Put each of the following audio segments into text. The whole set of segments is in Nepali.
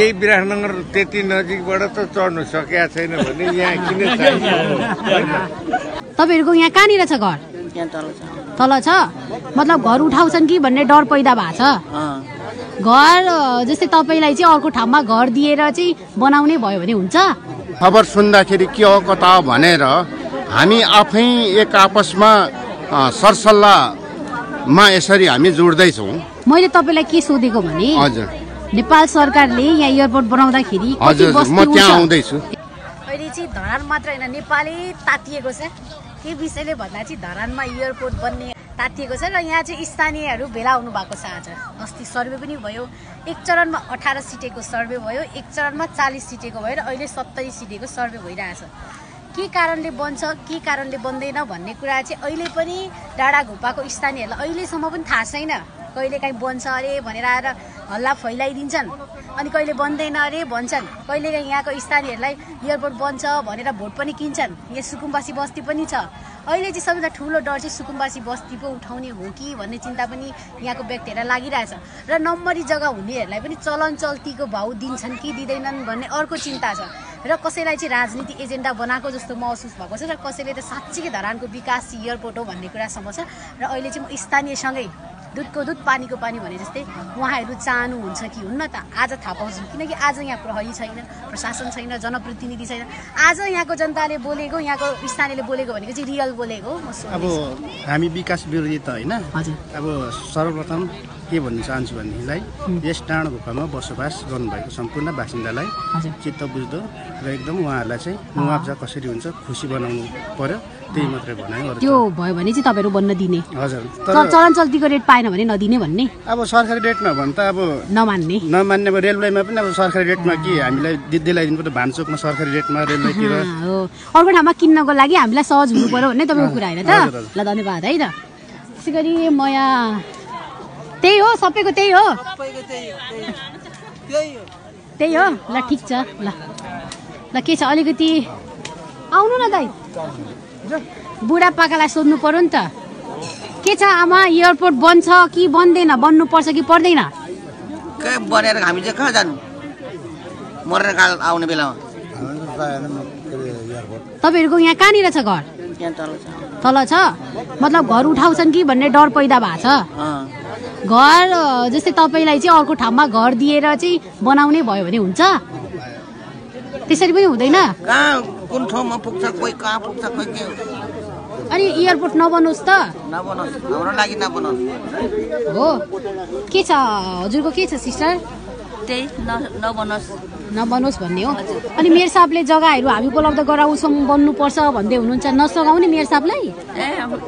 यही विराटनगर त्यति नजिकबाट त चढ्नु सकेका छैन भने यहाँ किन? तपाईँहरूको यहाँ कहाँनिर छ घर? तल छ। तल छ? मतलब घर उठाउँछन् कि भन्ने डर पैदा भएको छ? घर जस्तै तपाईँलाई चाहिँ अर्को ठाउँमा घर दिएर चाहिँ बनाउने भयो भने हुन्छ? खबर सुन्दाखेरि के हो कता हो भनेर हामी आफै एक आपसमा सरसल्लाहमा यसरी हामी जुड्दैछौँ। मैले तपाईँलाई के सोधेको भने हजुर। नेपाल सरकारले यहाँ एयरपोर्ट बनाउँदाखेरि अहिले चाहिँ धरान मात्र होइन नेपालै तातिएको छ। के विषयले भन्दा चाहिँ धरानमा एयरपोर्ट बन्ने तातिएको छ र यहाँ चाहिँ स्थानीयहरू भेला हुनु भएको छ आज। अस्ति सर्वे पनि भयो एक चरणमा अठार सिटेको सर्वे भयो एक चरणमा चालिस सिटेको भयो र अहिले सत्तरी सिटेको सर्वे भइरहेछ के कारणले बन्छ के कारणले बन्दैन भन्ने कुरा चाहिँ अहिले पनि डाँडा घुप्पाको स्थानीयहरूलाई अहिलेसम्म पनि थाहा छैन। कहिले काहीँ बन्छ अरे भनेर आएर हल्ला फैलाइदिन्छन्। अनि कहिले बन्दैन अरे भन्छन्। कहिले काहीँ यहाँको स्थानीयहरूलाई एयरपोर्ट बन्छ भनेर भोट पनि किन्छन्। यहाँ सुकुम्बासी बस्ती पनि छ। अहिले चाहिँ सबैभन्दा ठुलो डर चाहिँ सुकुम्बासी बस्ती पो उठाउने हो कि भन्ने चिन्ता पनि यहाँको व्यक्तिहरूलाई लागिरहेछ र नम्बरी जग्गा हुनेहरूलाई पनि चलन चल्तीको भाउ दिन्छन् कि दिँदैनन् भन्ने अर्को चिन्ता छ। र कसैलाई चाहिँ राजनीति एजेन्डा बनाएको जस्तो महसुस भएको छ र कसैले त साँच्चीकै धरानको विकास एयरपोर्ट हो भन्ने कुरासम्म छ र अहिले चाहिँ म स्थानीयसँगै दुधको दुध पानीको पानी भने जस्तै उहाँहरू चाहनुहुन्छ कि हुन्न त आज थाहा पाउँछौँ किनकि आज यहाँ प्रहरी छैन प्रशासन छैन जनप्रतिनिधि छैन। आज यहाँको जनताले बोलेको यहाँको स्थानीयले बोलेको भनेको चाहिँ रियल बोलेको अब। हामी विकास विरोधी त होइन। अब सर्वप्रथम के भन्न चाहन्छु भनेदेखिलाई यस डाँडो भूकम्पमा बसोबास गर्नुभएको सम्पूर्ण बासिन्दालाई चित्त बुझ्दो र एकदम उहाँहरूलाई चाहिँ मुआवजा कसरी हुन्छ खुसी बनाउनु पर्यो त्यही मात्रै भनाइ त्यो भयो भने चाहिँ तपाईँहरू बन्न दिने। हजुर चलन चल्तीको रेट पाएन भने नदिने भन्ने। अब सरकारी रेटमा भने त अब नमान्ने। नमान्ने अब रेलवेमा पनि अब सरकारी रेटमा के हामीलाई दिलाइदिनु पर्यो भान्चोकमा सरकारी रेटमा रेलवेतिर अर्को ठाउँमा किन्नको लागि हामीलाई सहज हुनु पर्यो भन्ने तपाईँको कुरा होइन त। ल धन्यवाद है त। त्यसै गरी म यहाँ त्यही हो सबैको त्यही हो। त्यही हो ल ठिक छ ल। ल के छ अलिकति आउनु न दाइ बुढापाकालाई सोध्नु पर्यो नि त। के छ आमा? एयरपोर्ट बन्छ कि बन्दैन? बन्नुपर्छ कि पर्दैन? कहाँ बनेर हामी चाहिँ कहाँ जानु? मरेर काल आउने बेलामा? तपाईँहरूको यहाँ कहाँनिर छ घर? तल छ। तल छ? मतलब घर उठाउँछन् कि भन्ने डर पैदा भएको छ? घर जस्तै तपाईँलाई चाहिँ अर्को ठाउँमा घर दिएर चाहिँ बनाउने भयो भने हुन्छ। त्यसरी पनि हुँदैन। कुन ठाउँमा पुग्छ कोही कहाँ पुग्छ कोही के अनि एयरपोर्ट नबनोस् त। नबनाओस् हाम्रो लागि हो। के छ हजुरको के छ सिस्टर? त्यही न नबनाओस् नबनोस् भन्ने हो। अनि मेयर साहबले जग्गाहरू हामी उपलब्ध गराउँछौँ बन्नुपर्छ भन्दै हुनुहुन्छ नसघाउने मेयर साहबलाई?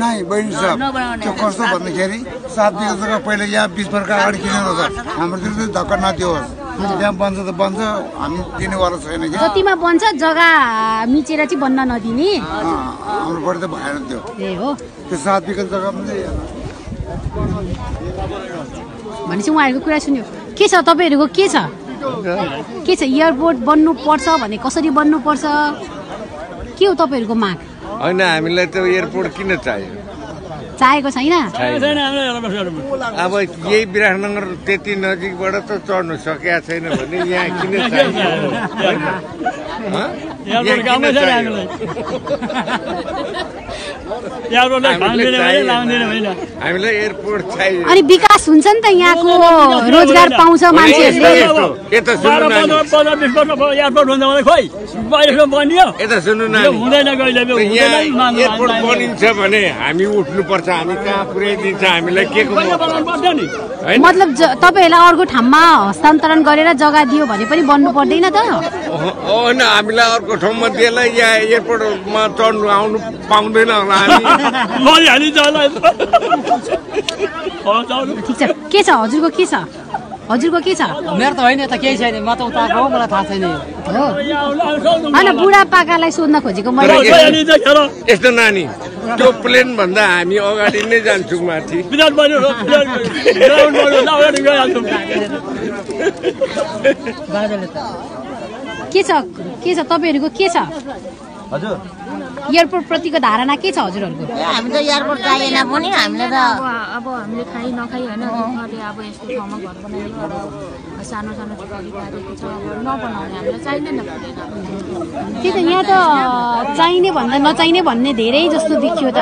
नै बहिनी साहब त्यो कस्तो भन्दाखेरि सात बिघा जग्गा पहिला यहाँ बिस वर्ष अगाडि किनेको छ हाम्रोतिर चाहिँ धक्का नदियोस् त्यहाँ बन्छ त बन्छ हामी दिनेवाला छैन कि। जतिमा बन्छ जग्गा मिचेर चाहिँ बन्न नदिने। हाम्रोबाट त भएन त्यो। ए हो। त्यो सात बिघा जग्गा पनि भनेपछि उहाँहरूको कुरा सुन्यो। के छ तपाईँहरूको के छ? के छ? एयरपोर्ट बन्नु पर्छ भने कसरी बन्नुपर्छ? के हो तपाईँहरूको माग? होइन हामीलाई त एयरपोर्ट किन चाहियो? चाहेको छैन? अब यही विराटनगर त्यति नजिकबाट त चढ्नु सकेका छैन भने यहाँ किन चाहियो? हामीलाई एयरपोर्ट चाहियो। अनि विकास हुन्छ नि त यहाँको रोजगार पाउँछ मान्छेहरूले। यता सुन्नु एयरपोर्ट बनिन्छ भने हामी उठ्नुपर्छ हामी कहाँ पुर्याइदिन्छ हामीलाई के मतलब तपाईँहरूलाई अर्को ठाउँमा हस्तान्तरण गरेर जग्गा दियो भने पनि बन्नु पर्दैन त। होइन हामीलाई अर्को ठाउँमा दिएला यहाँ एयरपोर्टमा चढ्नु आउनु पाउँदैन होला हामी। ठिक छ। के छ हजुरको के छ? हजुरको के छ? मेरो त होइन त केही छैन। म त उताको हो मलाई थाहा छैन। होइन बुढापाकालाई सोध्न खोजेको मैले। यस्तो नानी त्यो प्लेन भन्दा हामी अगाडि नै जान्छौँ माथि। के छ? के छ? तपाईँहरूको के छ? हजुर। एयरपोर्ट प्रतिको धारणा के छ हजुरहरूको? हामी त एयरपोर्ट चाहिएन पनि हामीले त अब अब हामीले खाइ नखाइ होइन दुःखले अब यस्तो ठाउँमा घर अब सानो सानो झोपडी पारेको छ नबनाउने हामीलाई चाहिँदैन त्यही त यहाँ त चाहिने भन्दा नचाहिने भन्ने धेरै जस्तो देखियो त।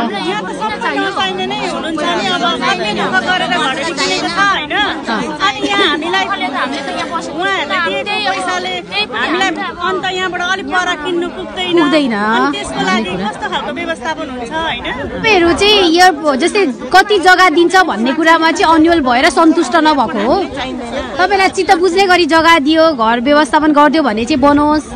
चाहिने नै हुनुहुन्छ नि अब सबले ढुक्क गरेर घडेर किनेको छ होइन अनि यहाँ हामीलाई उहाँहरूलाई पैसाले हामीलाई अन्त यहाँबाट अलिक पर किन्नु पुग्दैन। पुग्दैन। अनि त्यसको लागि कस्तो खालको व्यवस्थापन हुन्छ होइन? तपाईँहरू चाहिँ एयरपोर्ट जस्तै कति जग्गा दिन्छ भन्ने कुरामा चाहिँ अन्यल भएर सन्तुष्ट नभएको हो। तपाईँलाई चित्त बुझ्ने गरी जग्गा दियो घर व्यवस्थापन गरिदियो भने चाहिँ बनोस्।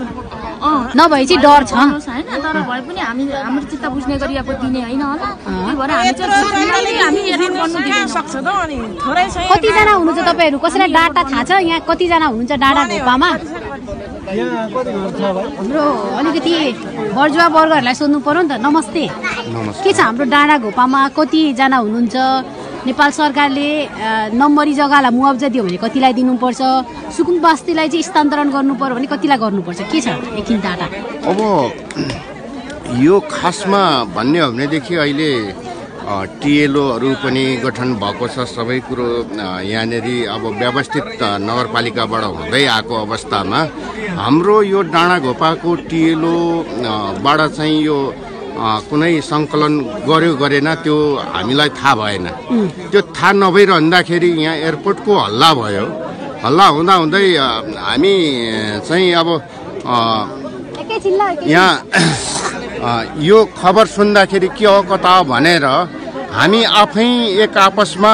नभए चाहिँ डर छ। होइन? तर भए पनि हामी हाम्रो चित्त बुझ्ने गरी अब दिने होइन होला। त्यही भएर हामी चाहिँ हामी एयरपोर्ट गर्नु दिँदैन। सक्छ त अनि। थोरै छ कतिजना हुनुहुन्छ तपाईँहरू? कसैलाई डाटा थाहा छ? यहाँ कतिजना हुनुहुन्छ डाँडा ढोपामा हाम्रो अलिकति बर्जुवा वर्गहरूलाई सोध्नु पर्यो नि त नमस्ते। के छ हाम्रो डाँडा घोपामा कतिजना हुनुहुन्छ? नेपाल सरकारले नम्बरी जग्गालाई मुआवजा दियो भने कतिलाई दिनुपर्छ? सुकुम बस्तीलाई चाहिँ स्थानान्तरण गर्नु पर्यो भने कतिलाई गर्नुपर्छ? के छ एकछिन डाटा अब यो खासमा भन्ने हो भनेदेखि अहिले टिएलओहरू पनि गठन भएको छ। सबै कुरो यहाँनिर अब व्यवस्थित नगरपालिकाबाट हुँदै आएको अवस्थामा हाम्रो यो डाँडा घोपाको टिएलओ अ, बाट चाहिँ यो कुनै सङ्कलन गर्यो गरेन त्यो हामीलाई थाहा भएन। त्यो थाहा नभइरहँदाखेरि यहाँ एयरपोर्टको हल्ला भयो। हल्ला हुँदा हुँदै हामी चाहिँ अब। यहाँ यो खबर सुन्दाखेरि के हो कता हो भनेर हामी आफै एक आपसमा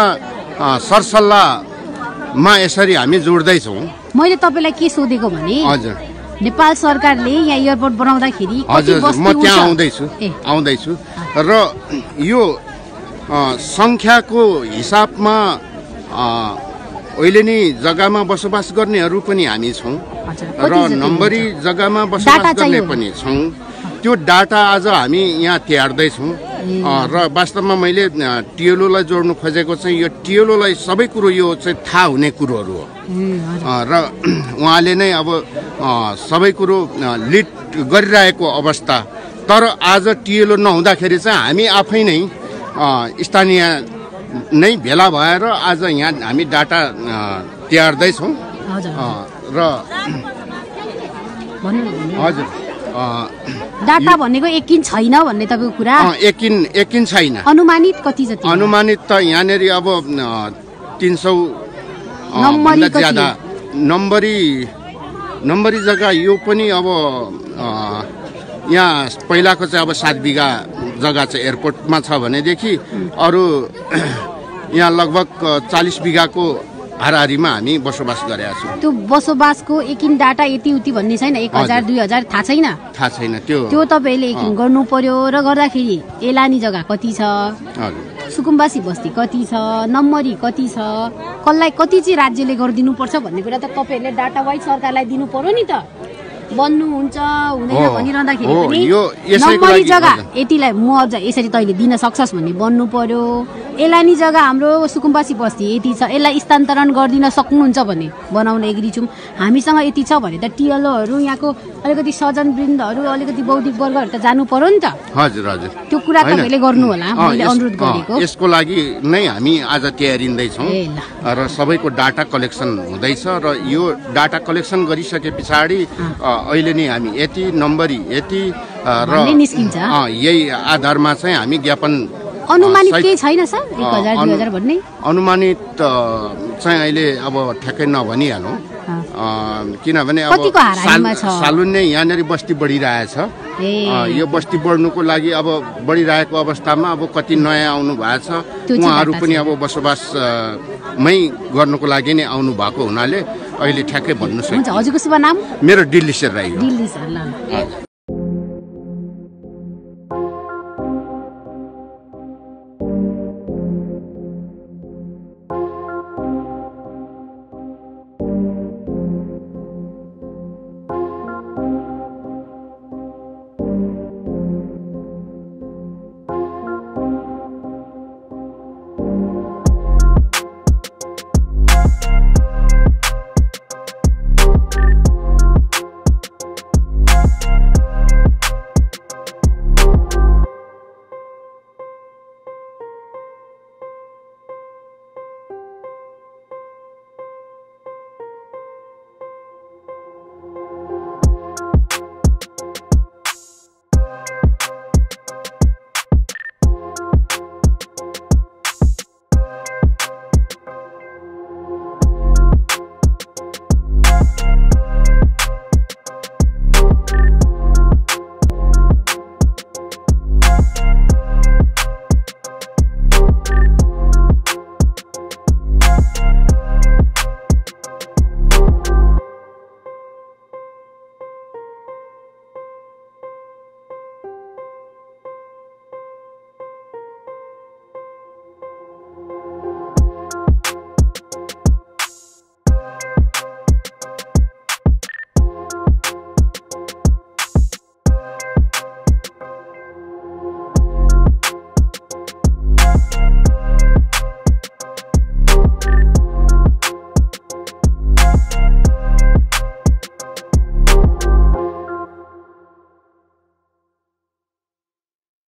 सरसल्लाहमा यसरी हामी जोड्दैछौँ। मैले तपाईँलाई के सोधेको भने हजुर। नेपाल सरकारले यहाँ एयरपोर्ट बनाउँदाखेरि हजुर म त्यहाँ? आउँदैछु। आउँदैछु। र यो सङ्ख्याको हिसाबमा अहिले नै जग्गामा बसोबास गर्नेहरू पनि हामी छौँ। र नम्बरी? जग्गामा बसोबास गर्ने। पनि छौँ। त्यो डाटा आज हामी यहाँ तयार्दैछौँ। र वास्तवमा मैले टिएलओलाई जोड्नु खोजेको चाहिँ यो टिएलओलाई सबै कुरो यो चाहिँ थाहा हुने कुरोहरू हो। र उहाँले नै अब सबै कुरो लिड गरिरहेको अवस्था। तर आज टिएलओ नहुँदाखेरि चाहिँ हामी आफै नै स्थानीय नै भेला भएर आज यहाँ हामी डाटा तयार्दैछौँ। र। हजुर। डाटा भनेको एकिन छैन भन्ने तपाईँको कुरा अ, एकिन एकिन छैन अनुमानित कति जति? अनुमानित त यहाँनिर अब तिन सौ? ज्यादा नम्बरी नम्बरी जग्गा यो पनि अब यहाँ पहिलाको चाहिँ अब सात बिघा जग्गा चाहिँ एयरपोर्टमा छ भनेदेखि अरू यहाँ लगभग चालिस बिघाको हाराहारीमा हामी बसोबास गरेका छौँ। त्यो बसोबासको एकिन डाटा यति उति भन्ने छैन एक हजार। दुई हजार थाहा छैन? थाहा छैन त्यो त्यो तपाईँहरूले एकिन। गर्नु पर्यो र गर्दाखेरि एलानी जग्गा कति छ? सुकुम्बासी बस्ती कति छ? नम्बरी कति छ? कसलाई कति चाहिँ राज्यले गरिदिनुपर्छ भन्ने कुरा त तपाईँहरूले डाटा वाइज सरकारलाई दिनु पर्यो नि त। बन्नुहुन्छ हुँदैन हो, भनिरहँदाखेरि पनि नम्बरी जग्गा। यतिलाई मुआवजा यसरी तैँले दिन सक्छस् भन्ने बन्नु पर्यो। एलानी जग्गा हाम्रो सुकुम्बासी बस्ती यति छ। यसलाई स्थानान्तरण गरिदिन सक्नुहुन्छ भने बनाउन एग्री छौँ। हामीसँग यति छ भने त टिएलओहरू यहाँको अलिकति सजन वृन्दहरू अलिकति बौद्धिक वर्गहरू त जानु पर्यो नि त। हजुर हजुर। त्यो कुरा। तपाईँहरूले गर्नु होला। मैले अनुरोध गरेको। यसको लागि नै हामी आज तयारिँदैछौँ। र सबैको डाटा कलेक्सन हुँदैछ र यो डाटा कलेक्सन गरिसके पछाडि अहिले नै हामी यति नम्बरी यति र यही आधारमा चाहिँ हामी ज्ञापन अनुमानित केही छैन सर? एक हजार दुई अनु- हजार भन्ने? अनुमानित चाहिँ अहिले अब ठ्याक्कै नभनिहालौँ। किनभने अब? सालुन नै यहाँनिर बस्ती बढिरहेछ। यो बस्ती बढ्नुको लागि अब बढिरहेको अवस्थामा अब कति नयाँ आउनु भएको छ उहाँहरू पनि। अब बसोबास अ, मै गर्नुको लागि नै आउनु भएको हुनाले अहिले ठ्याक्कै भन्नु सक्छु हजुरको शुभ नाम? मेरो दिल्ली सेर राई